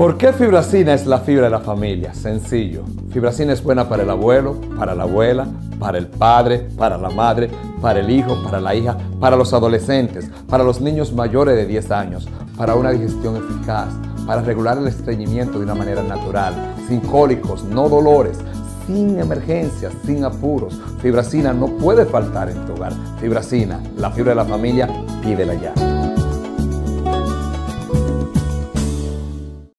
¿Por qué fibracina es la fibra de la familia? Sencillo. Fibracina es buena para el abuelo, para la abuela, para el padre, para la madre, para el hijo, para la hija, para los adolescentes, para los niños mayores de 10 años, para una digestión eficaz, para regular el estreñimiento de una manera natural, sin cólicos, no dolores, sin emergencias, sin apuros. Fibracina no puede faltar en tu hogar. Fibracina, la fibra de la familia, pídela ya.